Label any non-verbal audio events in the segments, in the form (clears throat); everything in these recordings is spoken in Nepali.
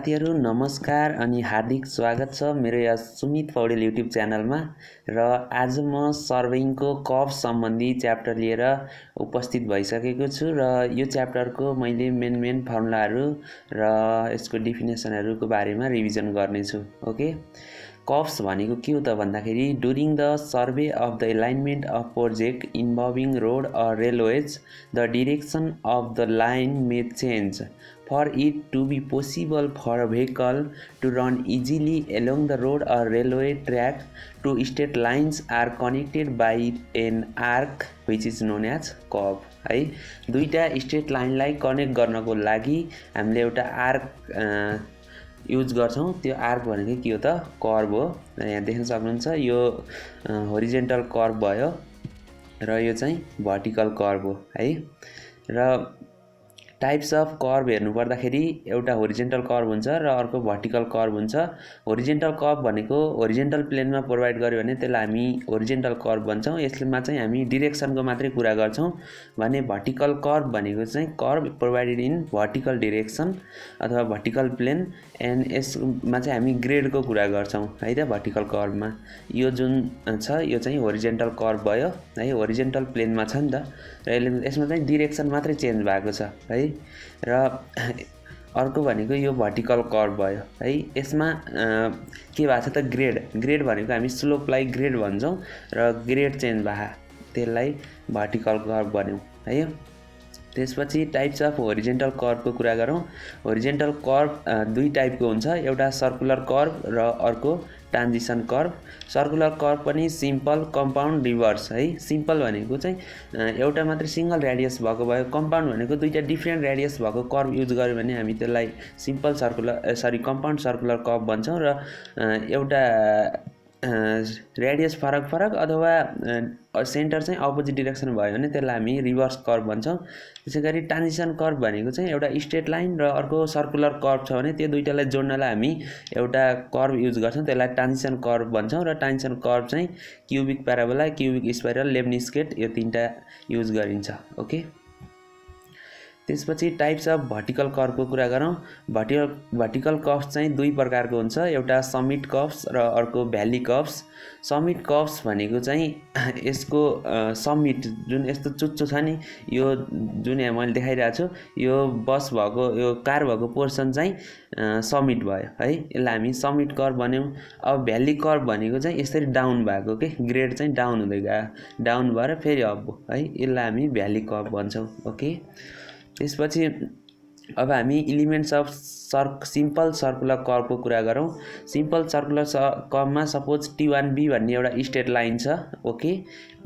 साथीहरू नमस्कार अनि हार्दिक स्वागत छ मेरो यहाँ सुमित पौडेल युट्युब च्यानलमा र आज म सर्भेइङको कफ सम्बन्धी च्याप्टर लिएर उपस्थित भइसकेको छु र यो च्याप्टरको मैले मेन मेन फर्मुलाहरू र यसको डिफिनेसनहरूको बारेमा रिभिजन गर्नेछु ओके? कप्स भनेको के हो त भन्दाखेरि during the survey of the alignment of project involving road or railways the direction of the line may change for it to be possible for vehicle to run easily along the road or railway track two straight lines are connected by an arc which is known as curve है दुईवटा स्टेट लाइनलाई कनेक्ट गर्नको लागि हामीले एउटा आर्क युज गर्छौँ। त्यो आर्क भनेको के हो त? कर्ब हो। यहाँ देख्न सक्नुहुन्छ यो होरिजेन्टल कर्ब भयो र यो चाहिँ भर्टिकल कर्ब हो है? र टाइप्स अफ कर्भ हेर्नु पर्दाखेरि एउटा होरिजेन्टल कर्भ हुन्छ र अर्को भर्टिकल कर्भ हुन्छ। होरिजेन्टल कर्भ भनेको होरिजेन्टल प्लेनमा प्रोभाइड गर्यो भने त्यसलाई हामी होरिजेन्टल कर्भ भन्छौँ। यसमा चाहिँ हामी डिरेक्सनको मात्रै कुरा गर्छौँ। भने भर्टिकल कर्भ भनेको चाहिँ curve provided in vertical direction अथवा भर्टिकल प्लेन एन्ड यसमा चाहिँ हामी ग्रेडको कुरा गर्छौँ है त भर्टिकल कर्भमा यो जुन छ यो चाहिँ होरिजेन्टल कर्भ भयो है होरिजेन्टल प्लेनमा छ नि त। र यसले यसमा चाहिँ डिरेक्सन मात्रै चेन्ज भएको छ है। र अर्को भनेको यो भर्टिकल कर्भ भयो। है यसमा के भएको छ त ग्रेड ग्रेड भनेको हामी स्लोपलाई ग्रेड भन्छौँ र ग्रेड चेन्ज भए त्यसलाई भर्टिकल कर्भ भन्यौँ। है त्यसपछि टाइप्स अफ होरिजेन्टल कर्भको कुरा गरौँ। होरिजेन्टल कर्भ दुई टाइपको हुन्छ। एउटा सर्कुलर कर्भ र अर्को ट्रान्जिसन कर्भ सर्कुलर कर्भ पनि सिम्पल कम्पाउन्ड रिभर्स है। सिम्पल भनेको चाहिँ एउटा मात्रै सिङ्गल रेडियस भएको भयो। कम्पाउन्ड भनेको दुईवटा डिफ्रेन्ट रेडियस भएको कर्भ युज गऱ्यो भने हामी त्यसलाई simple circular sorry compound circular curve भन्छौँ र एउटा रेडियस फरक फरक अथवा सेन्टर चाहिँ अपोजिट डिरेक्सन भयो भने त्यसलाई हामी रिभर्स कर्भ भन्छौँ। त्यसै गरी ट्रान्जिसन कर्भ भनेको चाहिँ एउटा स्ट्रेट लाइन र अर्को सर्कुलर कर्भ छ भने त्यो दुइटालाई जोड्नलाई हामी एउटा कर्भ युज गर्छौँ। त्यसलाई ट्रान्जिसन कर्भ भन्छौँ र ट्रान्जिसन कर्भ चाहिँ cubic parabola cubic spiral lemniscate यो तिनवटा युज गरिन्छ। ओके त्यसपछि टाइप्स अफ भर्टिकल कर्भको कुरा गरौँ। भर्टिकल भर्टिकल कप्स चाहिँ दुई प्रकारको हुन्छ। एउटा समिट कप्स र अर्को भ्याली कप्स समिट कप्स भनेको चाहिँ (clears throat) यसको समिट जुन यस्तो चुच्चो छ नि यो जुन यहाँ मैले देखाइरहेको छु यो बस भएको यो कार भएको पोर्सन चाहिँ समिट भयो। है यसलाई हामी समिट कर्भ भन्यौँ। अब भ्याली कर्भ भनेको चाहिँ यसरी डाउन भएको के ग्रेड चाहिँ डाउन हुँदै गयो। डाउन भएर फेरि अप है यसलाई हामी भ्याली कर्भ भन्छौँ ओके? त्यसपछि अब हामी इलिमेन्ट्स अफ सर्क सिम्पल सर्कुलर कर्भको कुरा गरौँ। सिम्पल सर्कुलर स कर्भमा सपोज टी वान बी भन्ने एउटा स्टेट लाइन छ ओके?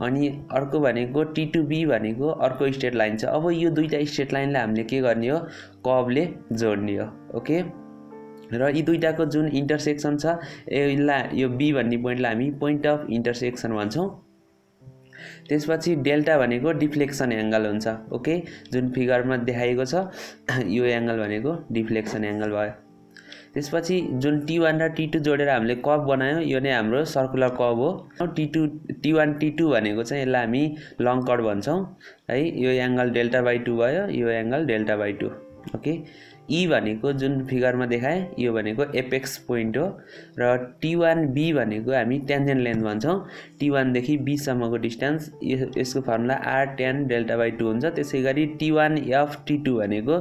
अनि अर्को भनेको टी टू बी भनेको अर्को स्टेट लाइन छ। अब यो दुईवटा स्टेट लाइनलाई हामीले के गर्ने हो? कर्भले जोड्ने हो ओके? र यी दुइटाको जुन इन्टरसेक्सन छ यसलाई यो बी भन्ने पोइन्टलाई हामी पोइन्ट अफ इन्टरसेक्सन भन्छौँ। त्यसपछि डेल्टा भनेको डिफ्लेक्सन एङ्गल हुन्छ ओके? जुन फिगरमा देखाइएको छ (clears throat) यो एङ्गल भनेको डिफ्लेक्सन एङ्गल भयो। त्यसपछि जुन टी वान र टी टू जोडेर हामीले कप बनायौँ यो नै हाम्रो सर्कुलर कप हो। T two T one T two भनेको चाहिँ यसलाई हामी लङ कट भन्छौँ है? यो एङ्गल डेल्टा बाई टू भयो यो angle delta by two okay? E भनेको जुन फिगरमा देखाएँ यो भनेको एपेक्स पोइन्ट हो र टी वान बी भनेको हामी टेन्जेन्ट लेन्थ भन्छौँ। टी वानदेखि बीसम्मको डिस्टेन्स यसको formula R tan delta by two हुन्छ। त्यसै गरी टी एफ टी टू भनेको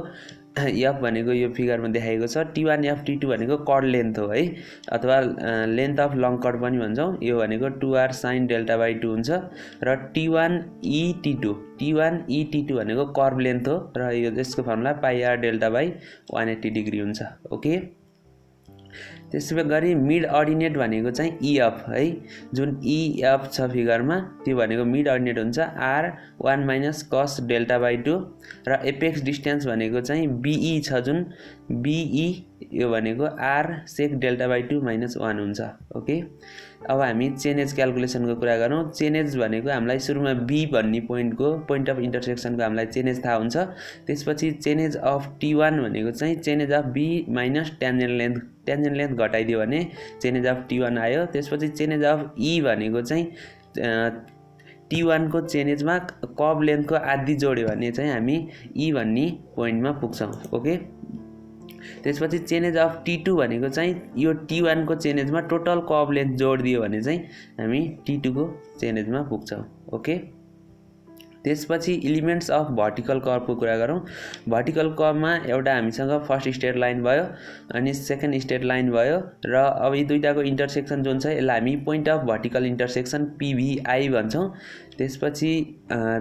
(coughs) एफ भनेको यो फिगरमा देखाएको छ T one F T two भनेको कड लेन्थ हो है? अथवा लेन्थ अफ लङ कट पनि भन्छौँ। यो भनेको two R sine delta by two हुन्छ। र T one E T two T one E T two भनेको कर्भ लेन्थ हो। र यो यसको formula pi R delta by one eighty degree हुन्छ ओके त्यसै गरी मिड अर्डिनेट भनेको चाहिँ इएफ है जुन इएफ छ फिगरमा त्यो भनेको मिड अर्डिनेट हुन्छ R one minus cos delta by two र एपेक्स डिस्टेन्स भनेको चाहिँ बिई छ जुन बिई यो भनेको R sec delta by two minus one हुन्छ ओके अब हामी चेनेज क्यालकुलेसनको कुरा गरौँ चेनेज भनेको हामीलाई सुरुमा बी भन्ने पोइन्टको पोइन्ट अफ इन्टरसेक्सनको हामीलाई चेनेज थाहा हुन्छ त्यसपछि चेनेज अफ टी वान भनेको चाहिँ chainage of B minus tangent length tangent length घटाइदियो भने चेनेज अफ टी वान आयो। त्यसपछि चेनेज अफ ई भनेको चाहिँ टी वानको चेनेजमा कब लेन्थको आधी जोड्यो भने चाहिँ हामी ई भन्ने पोइन्टमा पुग्छौँ ओके? त्यसपछि चेनेज अफ टी टू भनेको चाहिँ यो टी वानको चेनेजमा टोटल कब लेन्थ जोडिदियो भने चाहिँ हामी टी टूको चेनेजमा पुग्छौँ ओके? त्यसपछि इलिमेन्ट्स अफ भर्टिकल कर्भको कुरा गरौँ। भर्टिकल कर्भमा एउटा हामीसँग फर्स्ट स्टेट लाइन भयो अनि सेकेन्ड स्टेट लाइन भयो र अब यी दुइटाको इन्टरसेक्सन जुन छ यसलाई हामी point of vertical intersection PVI भन्छौँ। त्यसपछि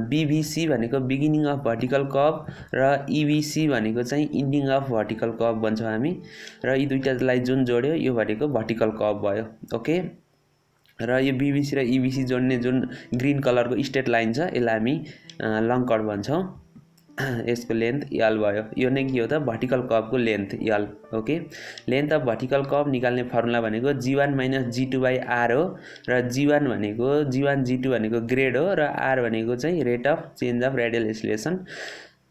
बिभिसी भनेको बिगिनिङ अफ भर्टिकल कप र इभिसी भनेको चाहिँ इन्डिङ अफ भर्टिकल कप भन्छौँ हामी। र यी दुइटालाई जुन जोड्यो यो भनेको भर्टिकल कप भयो ओके? र यो बिबिसी र इबिसी जोड्ने जुन ग्रिन कलरको स्टेट लाइन छ यसलाई हामी लङ कट भन्छौँ। यसको लेन्थ यल भयो। यो नै के हो त? भर्टिकल कपको length L okay length of vertical curve निकाल्ने फर्मुला भनेको G one minus G two by R हो र जी वान भनेको जी वान जी टू भनेको ग्रेड हो र आर भनेको चाहिँ rate of change of radial acceleration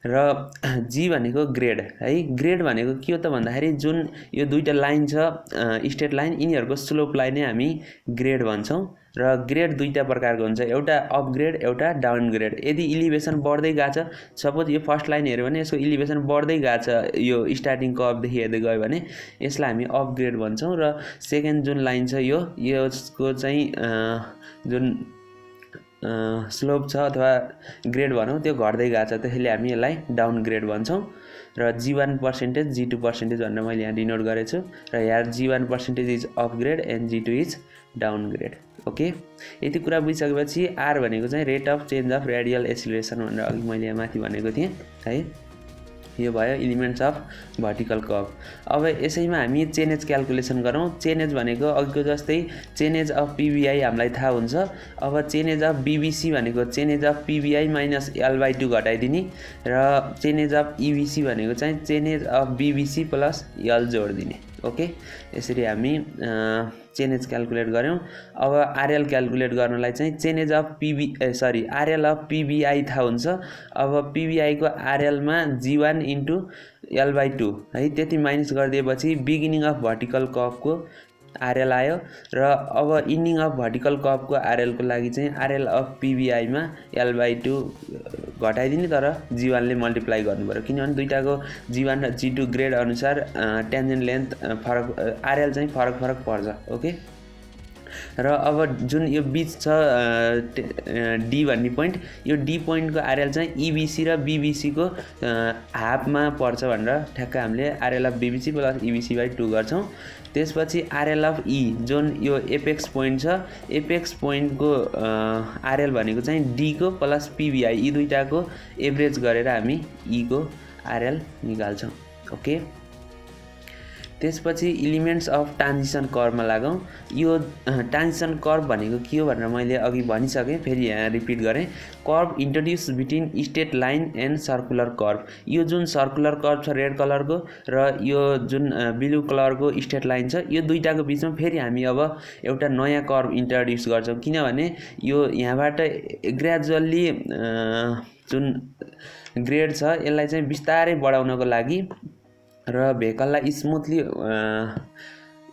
र (clears throat) जी भनेको ग्रेड है? ग्रेड भनेको के हो त भन्दाखेरि जुन यो दुईवटा लाइन छ स्टेट लाइन यिनीहरूको स्लोपलाई नै हामी ग्रेड भन्छौँ। र ग्रेड दुईवटा प्रकारको हुन्छ। एउटा अपग्रेड एउटा डाउनग्रेड यदि इलिभेसन बढ्दै गएको छ सपोज यो फर्स्ट लाइन हेऱ्यो भने यसको इलिभेसन बढ्दै गएको छ यो स्टार्टिङ कपदेखि हेर्दै गयो भने यसलाई हामी अपग्रेड भन्छौँ। र सेकेन्ड जुन लाइन छ यो यसको चाहिँ जुन स्लोप छ अथवा ग्रेड भनौँ त्यो घट्दै गएको छ त्यसैले हामी यसलाई डाउन ग्रेड भन्छौँ। र G one percentage G two percentage भनेर मैले यहाँ डिनोट गरेको छु। र यहाँ G one percentage is upgrade and G two is down grade okay यति कुरा बुझिसकेपछि आर भनेको चाहिँ rate of change of radial acceleration भनेर अघि मैले यहाँ माथि भनेको थिएँ है? यो भयो इलिमेन्ट्स अफ भर्टिकल कप अब यसैमा हामी चेनेज क्यालकुलेसन गरौँ। चेनेज भनेको अघिको जस्तै चेनेज अफ पिबिआई हामीलाई थाहा हुन्छ। अब चेनेज अफ बिबिसी भनेको chainage of PVI minus L by two घटाइदिने र चेनेज अफ इबिसी भनेको चाहिँ chainage of BVC plus L जोडिदिने। Okay यसरी हामी चेनेज क्यालकुलेट गऱ्यौँ। अब आरएल क्यालकुलेट गर्नलाई चाहिँ chainage of PB sorry RL of PVI थाहा हुन्छ। अब पिबिआईको आरएलमा G one into L by two है त्यति माइनस गरिदिएपछि बिगिनिङ अफ भर्टिकल कपको आरएल आयो। र अब इन्डिङ अफ भर्टिकल कपको आरएलको लागि चाहिँ आरएल अफ पिबिआईमा एल बाई टू घटाइदिने तर जीवानले मल्टिप्लाई गर्नु पऱ्यो किनभने दुइटाको जीवान र जी टू ग्रेड अनुसार टेन्जेन्ट लेन्थ फरक आरएल चाहिँ फरक फरक पर्छ ओके? र अब जुन यो बिच छ डी भन्ने पोइन्ट यो डी पोइन्टको आरएल चाहिँ इबिसी र बिबिसीको हाफमा पर्छ भनेर ठ्याक्क हामीले RL of BVC plus EVC by two गर्छौँ। त्यसपछि आरएल अफ ई जुन यो एपेक्स पोइन्ट छ एपेक्स पोइन्टको आरएल भनेको चाहिँ डीको प्लस पिबिआई यी दुइटाको एभरेज गरेर हामी ईको आरएल निकाल्छौँ ओके त्यसपछि इलिमेन्ट्स अफ ट्रान्जिसन कर्भमा लागौँ। यो ट्रान्जिसन कर्भ भनेको के हो भनेर मैले अघि भनिसकेँ फेरि यहाँ रिपिट गरेँ। Curve introduce between straight line and circular curve. यो जुन सर्कुलर कर्भ छ रेड कलरको र यो जुन ब्लु कलरको स्टेट लाइन छ यो दुइटाको बिचमा फेरि हामी अब एउटा नयाँ कर्भ इन्ट्रोड्युस गर्छौँ। किनभने यो यहाँबाट ग्रेजुअल्ली जुन ग्रेड छ यसलाई चाहिँ बिस्तारै बढाउनको लागि र भेकललाई स्मुथली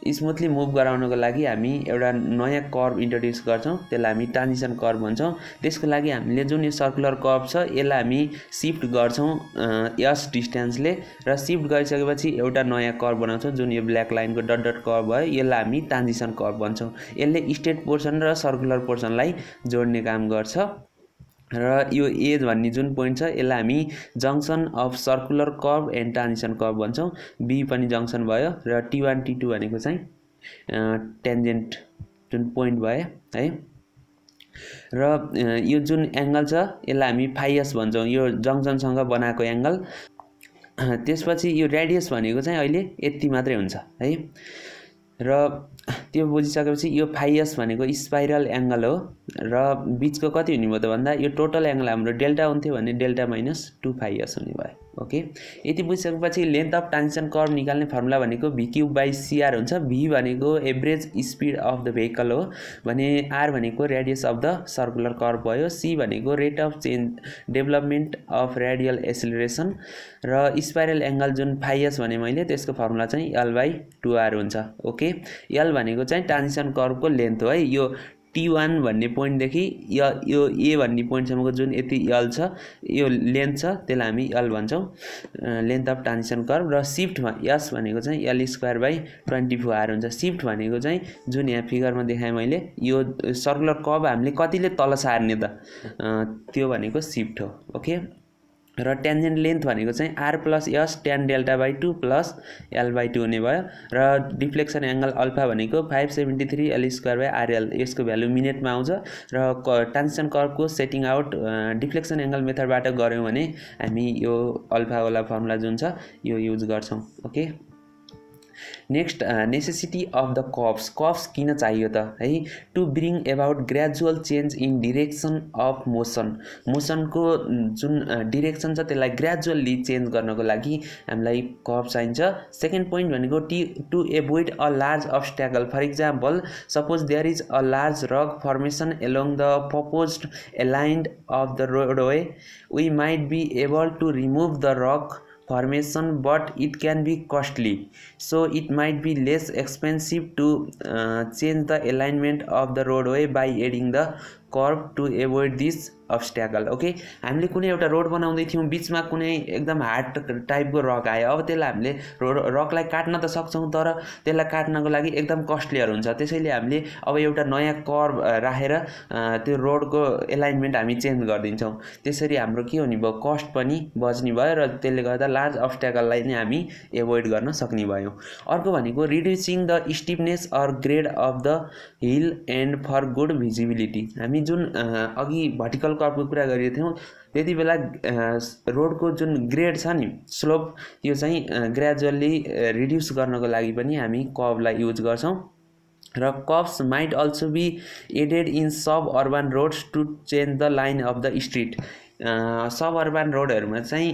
स्मुथली मुभ गराउनको लागि हामी एउटा नयाँ कर्भ इन्ट्रोड्युस गर्छौँ। त्यसलाई हामी ट्रान्जिसन कर्भ भन्छौँ। त्यसको लागि हामीले जुन यो सर्कुलर कर्भ छ यसलाई हामी सिफ्ट गर्छौँ यस डिस्टेन्सले र सिफ्ट गरिसकेपछि एउटा नयाँ कर्भ बनाउँछौँ जुन यो ब्ल्याक लाइनको डट डट कर्भ भयो यसलाई हामी ट्रान्जिसन कर्भ भन्छौँ। यसले स्टेट पोर्सन र सर्कुलर पोर्सनलाई जोड्ने काम गर्छ। र यो एज भन्ने जुन पोइन्ट छ यसलाई हामी junction of circular curve and transition curve भन्छौँ। बी पनि जङ्सन भयो र टी वान टी टू भनेको चाहिँ टेन्जेन्ट जुन पोइन्ट भयो है। र यो जुन एङ्गल छ यसलाई हामी फाइएस भन्छौँ। यो जङ्सनसँग बनाएको एङ्गल त्यसपछि यो रेडियस भनेको चाहिँ अहिले यति मात्रै हुन्छ है। र त्यो बुझिसकेपछि यो फाइएस भनेको स्पाइरल एङ्गल हो र बिचको कति हुने भयो त भन्दा यो टोटल एङ्गल हाम्रो डेल्टा हुन्थ्यो भने डेल्टा माइनस टू फाइएस हुने भयो। ओके? यति बुझिसकेपछि लेन्थ अफ ट्रान्जिसन कर्भ निकाल्ने फर्मुला भनेको V cube by C R हुन्छ। भी भनेको average speed of the vehicle हो। भने आर भनेको radius of the circular curve भयो। सी भनेको rate of change development of radial acceleration र स्पाइरल एङ्गल जुन फाइएस भने मैले त्यसको फर्मुला चाहिँ एल बाई टु आर हुन्छ। ओके? एल भनेको चाहिँ ट्रान्जिसन कर्भको लेन्थ हो है। यो टी वान भन्ने पोइन्टदेखि य यो ए भन्ने पोइन्टसम्मको जुन यति यल छ यो लेन्थ छ त्यसलाई हामी यल भन्छौँ। लेन्थ अफ ट्रान्जिसन कर्भ र सिफ्टमा यस भनेको चाहिँ L square by twenty four R हुन्छ। सिफ्ट भनेको चाहिँ जुन यहाँ फिगरमा देखाएँ मैले यो सर्कुलर कब हामीले कतिले तल सार्ने त? त्यो भनेको सिफ्ट हो ओके र टेन्जेन्ट लेन्थ भनेको चाहिँ R plus S tan delta by two plus L by two हुने भयो र डिफ्लेक्सन एङ्गल अल्फा भनेको five seventy three L square by R L यसको भ्यालु मिनटमा आउँछ र क ट्रान्ससन कर्भको सेटिङ आउट डिफ्लेक्सन एङ्गल मेथडबाट गऱ्यौँ भने हामी यो अल्फावाला फर्मुला जुन छ यो युज गर्छौँ okay next necessity of the curves curves किन चाहियो त? है to bring about gradual change in direction of motion मोसनको जुन डिरेक्सन छ त्यसलाई ग्रेजुअल्ली चेन्ज गर्नको लागि हामीलाई कप चाहिन्छ। सेकेन्ड पोइन्ट भनेको T to avoid a large obstacle for example suppose there is a large rock formation along the proposed alignment of the roadway we might be able to remove the rock formation but it can be costly. So it might be less expensive to uh, change the alignment of the roadway by adding the curve to avoid this obstacle okay? हामीले कुनै एउटा रोड बनाउँदै थियौँ बिचमा कुनै एकदम हार्ड टाइपको रक आयो। अब त्यसलाई हामीले रो रकलाई काट्न त सक्छौँ तर त्यसलाई काट्नको लागि एकदम कस्टलियर हुन्छ। त्यसैले हामीले अब एउटा नयाँ कर राखेर त्यो रोडको एलाइनमेन्ट हामी चेन्ज गरिदिन्छौँ। त्यसरी हाम्रो के हुने भयो कस्ट पनि बच्ने भयो र त्यसले गर्दा लार्ज अब्सट्याकललाई नै हामी एभोइड गर्न सक्ने भयौँ। अर्को भनेको reducing the steepness or grade of the hill and for good visibility. हामी जुन अघि भर्टिकल कर्भको कुरा गरेको थियौँ। त्यति बेला रोडको जुन ग्रेड छ नि स्लोप त्यो चाहिँ ग्रेजुअल्ली रिड्युस गर्नको लागि पनि हामी कबलाई युज गर्छौँ। र curves might also be added in suburban roads to change the line of the street. Suburban रोडहरूमा चाहिँ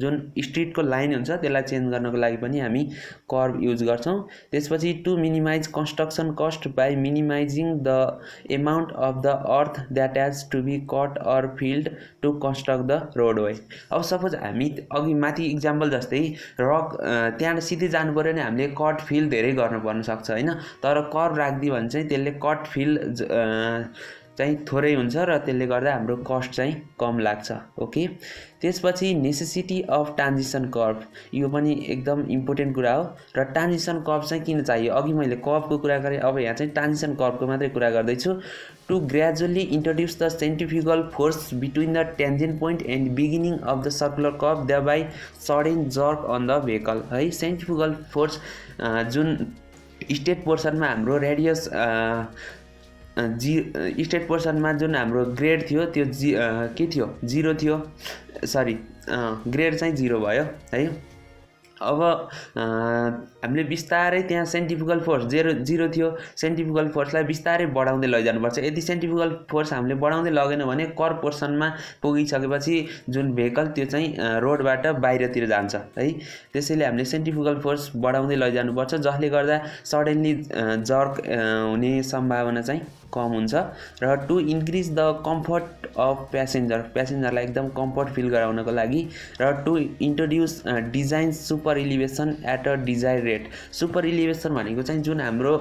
जुन स्ट्रिटको लाइन हुन्छ त्यसलाई चेन्ज गर्नको लागि पनि हामी कर्भ युज गर्छौँ। त्यसपछि to minimize construction cost by minimizing the amount of the earth that has to be cut or filled to construct the roadway अब सपोज हामी अघि माथि इक्जाम्पल जस्तै रक त्यहाँ सिधै जानु पऱ्यो भने हामीले कट फिल धेरै गर्नुपर्न सक्छ होइन? तर कर्भ राखिदियो भने चाहिँ त्यसले कट फिल चाहिँ थोरै हुन्छ र त्यसले गर्दा हाम्रो कस्ट चाहिँ कम लाग्छ ओके त्यसपछि नेसेसिटी अफ ट्रान्जिसन कर्भ यो पनि एकदम इम्पोर्टेन्ट कुरा हो। र ट्रान्जिसन कर्भ चाहिँ किन चाहियो? अघि मैले कर्भको कुरा गरेँ अब यहाँ चाहिँ ट्रान्जिसन कर्भको मात्रै कुरा गर्दैछु। To gradually introduce the centrifugal force between the tangent point and beginning of the circular curve thereby sudden jerk on the vehicle है सेन्टिफिकल फोर्स जुन स्टेट पोर्सनमा हाम्रो रेडियस जी स्टेट पोर्सनमा जुन हाम्रो ग्रेड थियो त्यो जी के थियो? जिरो थियो। सरी ग्रेड चाहिँ जिरो भयो है। अब हामीले बिस्तारै त्यहाँ सेन्टिफिकल फोर्स जेरो जिरो थियो सेन्टिफिकल फोर्सलाई बिस्तारै बढाउँदै लैजानुपर्छ। यदि सेन्टिफिकल फोर्स हामीले बढाउँदै लगेन भने कर पोर्सनमा पुगिसकेपछि जुन भेहिकल त्यो चाहिँ रोडबाट बाहिरतिर जान्छ है। त्यसैले हामीले सेन्टिफिकल फोर्स बढाउँदै लैजानुपर्छ जसले गर्दा सडनली जर्क हुने सम्भावना चाहिँ कम हुन्छ र to increase the comfort of passenger प्यासेन्जरलाई एकदम कम्फर्ट फिल गराउनको लागि र to introduce design super elevation at a desired rate super elevation भनेको चाहिँ जुन हाम्रो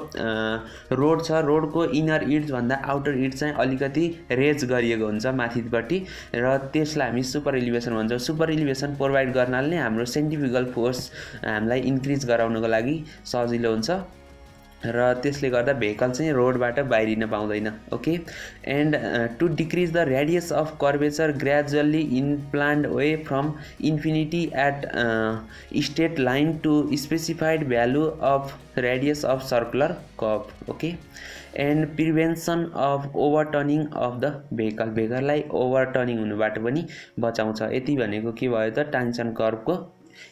रोड छ रोडको इनर इड्सभन्दा आउटर इड्स चाहिँ अलिकति रेज गरिएको हुन्छ माथिपट्टि र त्यसलाई हामी सुपर इलिभेसन भन्छौँ। सुपर इलिभेसन प्रोभाइड गर्नाले नै हाम्रो सेन्टिफिकल फोर्स हामीलाई इन्क्रिज गराउनको लागि सजिलो हुन्छ। र त्यसले गर्दा भेहिकल चाहिँ रोडबाट बाहिरिन पाउँदैन okay and to decrease the radius of curvature gradually in planned way from infinity at straight line to specified value of radius of circular curve okay and prevention of overturning of the vehicle भेहिकललाई overturning हुनुबाट पनि बचाउँछ। यति भनेको के भयो त? टान्सन कर्भको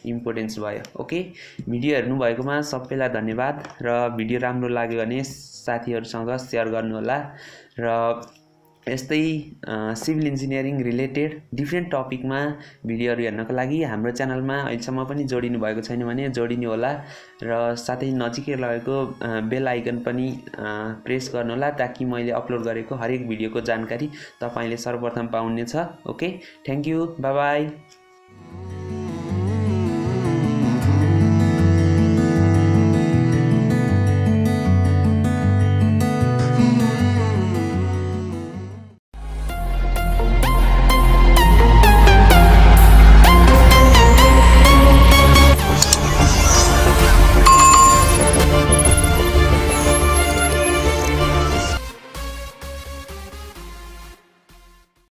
इम्पोर्टेन्स भयो ओके? भिडियो हेर्नुभएकोमा सबैलाई धन्यवाद र भिडियो राम्रो लाग्यो भने साथीहरूसँग सेयर गर्नुहोला र यस्तै सिभिल इन्जिनियरिङ रिलेटेड डिफ्रेन्ट टपिकमा भिडियोहरू हेर्नको लागि हाम्रो च्यानलमा अहिलेसम्म पनि जोडिनु भएको छैन भने जोडिनु होला र साथै नजिकै रहेको बेल आइकन पनि प्रेस गर्नुहोला ताकि मैले अपलोड गरेको हरेक भिडियोको जानकारी तपाईँले सर्वप्रथम पाउनेछ ओके? Thank you bye